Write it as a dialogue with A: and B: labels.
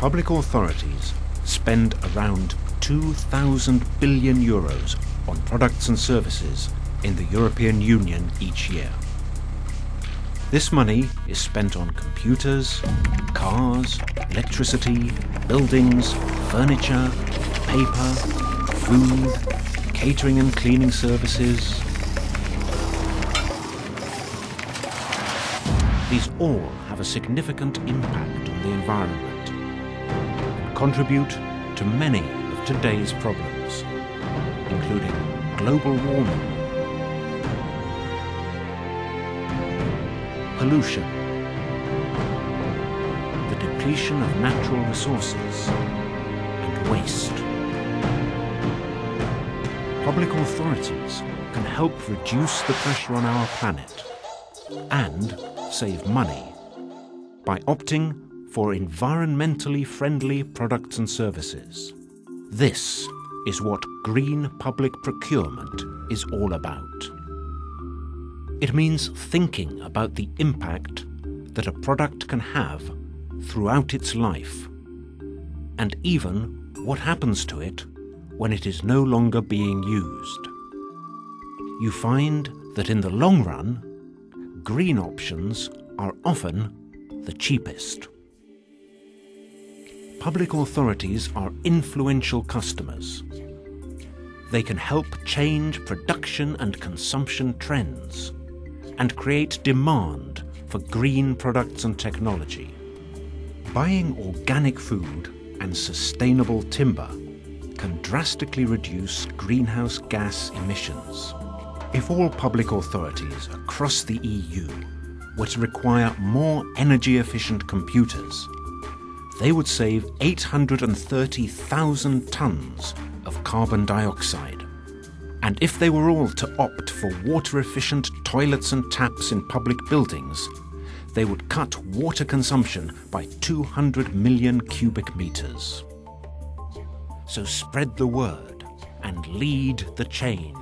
A: Public authorities spend around 2,000 billion euros on products and services in the European Union each year. This money is spent on computers, cars, electricity, buildings, furniture, paper, food, catering and cleaning services. These all have a significant impact on the environment contribute to many of today's problems, including global warming, pollution, the depletion of natural resources, and waste. Public authorities can help reduce the pressure on our planet and save money by opting for environmentally friendly products and services. This is what green public procurement is all about. It means thinking about the impact that a product can have throughout its life, and even what happens to it when it is no longer being used. You find that in the long run, green options are often the cheapest. Public authorities are influential customers. They can help change production and consumption trends and create demand for green products and technology. Buying organic food and sustainable timber can drastically reduce greenhouse gas emissions. If all public authorities across the EU were to require more energy efficient computers, they would save 830,000 tonnes of carbon dioxide. And if they were all to opt for water efficient toilets and taps in public buildings, they would cut water consumption by 200 million cubic meters. So spread the word and lead the change.